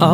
نبی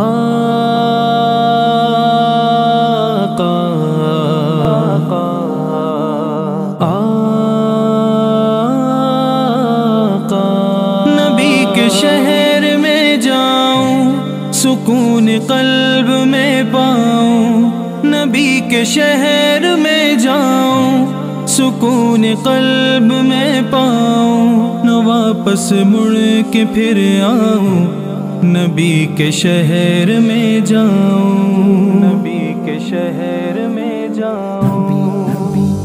کے شہر میں جاؤں، سکون قلب میں پاؤں، نبی کے شہر میں جاؤں، سکون قلب میں پاؤں نہ واپس مڑ کے پھر آؤں۔ نبی کے شہر میں جاؤں۔ نبی کے شہر میں جاؤں۔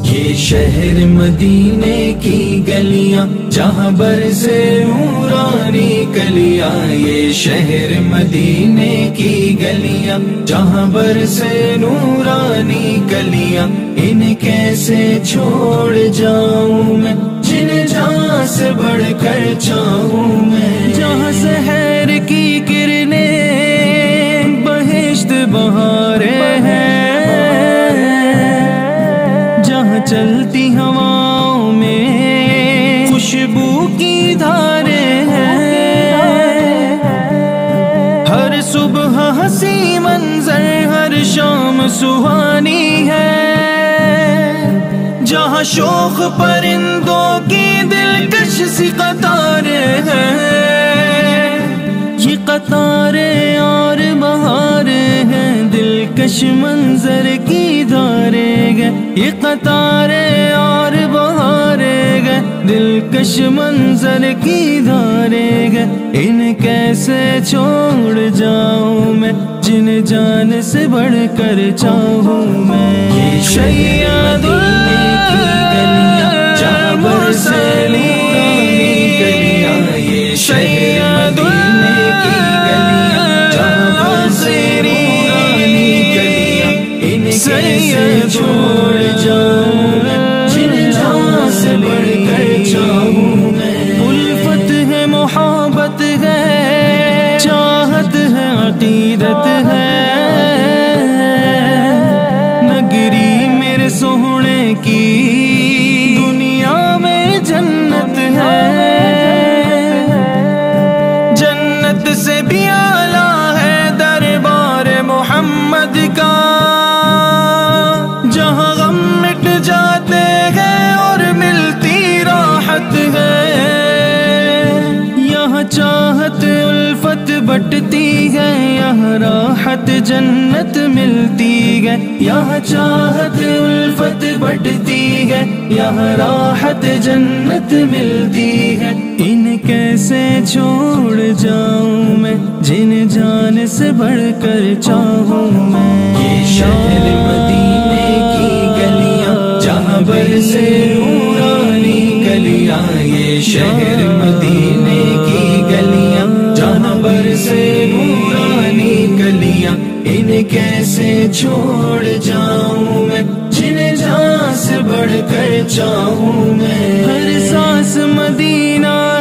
یہ شہر مدینے کی گلیاں، جہاں بر سے نورانی کلیاں۔ یہ شہر مدینے کی گلیاں، جہاں بر سے نورانی کلیاں۔ ان کیسے چھوڑ جاؤں میں؟ جن جہاں سے بڑھ کر چاہوں میں؟ چلتی ہواؤں میں خوشبو کی دھارے ہیں۔ ہر صبح ہنسی منظر، ہر شام سہانی ہے۔ جہاں شوق پرندوں کی دلکش سی قطاریں ہیں۔ یہ قطاریں اور بہاریں ہیں۔ دلکش منظر کی گئے یہ قطاریں اور بہارے گئے دلکش منظر کی دھارے گئے ان کیسے چھوڑ جاؤں میں؟ جن جان سے بڑھ کر چاہوں میں۔ شیا شیا ہے۔ یہاں چاہت الفت بٹتی ہے، یہاں راحت جنت ملتی ہے۔ یہاں چاہت الفت بٹتی ہے، یہاں راحت جنت ملتی ہے۔ ان کیسے چھوڑ جاؤں میں، جن جان سے بڑھ کر چاہوں میں۔ یہ شہر مدینے شہر مدینے کی گلیاں، جانور سے نورانی گلیاں۔ ان کیسے چھوڑ جاؤں میں؟ جن جہاں سے بڑھ کر چاہوں میں۔ ہر سانس مدینہ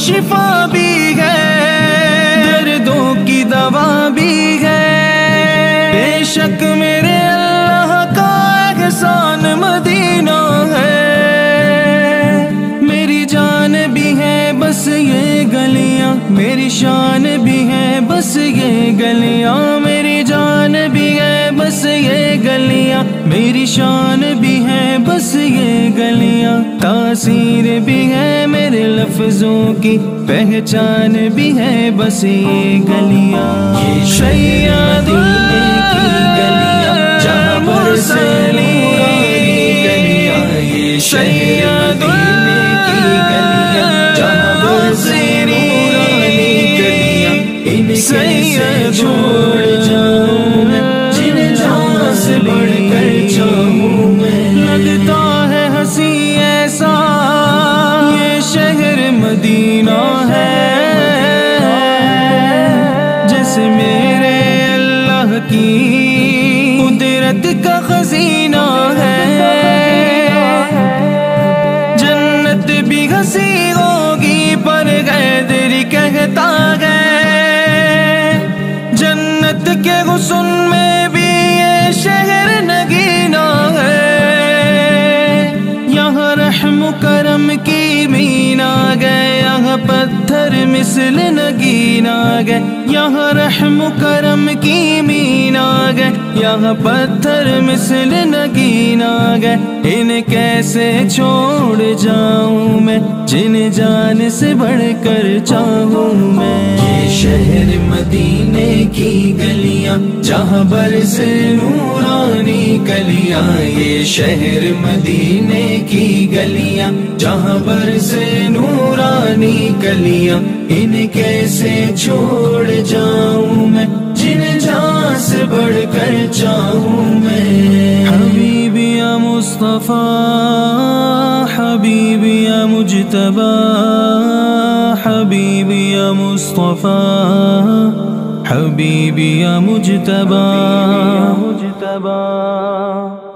شفا بھی ہے۔ دردوں کی دوا بھی ہے۔ بے شک میرے اللہ کا احسان مدینہ ہے۔ میری جان بھی ہے، بس یہ گلیاں۔ میری شان بھی ہے، بس یہ گلیاں۔ میری جان بھی ہے، بس یہ گلیاں۔ میری شان بھی بس یہ گلیاں تاثیر بھی ہے میرے لفظوں کی پہچان بھی ہے بس یہ گلیاں۔ شیا کی گلیاں جہاں قدرت کا خزینہ ہے۔ جنت بھی ہنسی ہوگی پر غیدری کہتا ہے۔ مثل نگینا گئے یہاں رحم کرم کی مینا گئے یہاں پتھر مثل نگینا گئے ان کیسے چھوڑ جاؤں میں؟ جن جان سے بڑھ کر چاہوں میں؟ یہ شہر مدینے کی گلیاں، جہاں بر سے کلیاں یہ شہر مدینے کی گلیاں، جہاں بر سے نورانی کلیاں، ان کیسے چھوڑ جاؤں میں؟ جن جان سے بڑھ کر چاہوں میں؟ حبیبی یا مصطفیٰ، حبیبی یا مجتبہ حبیبی یا مصطفیٰ، حبیبی یا مجتبہ طيبا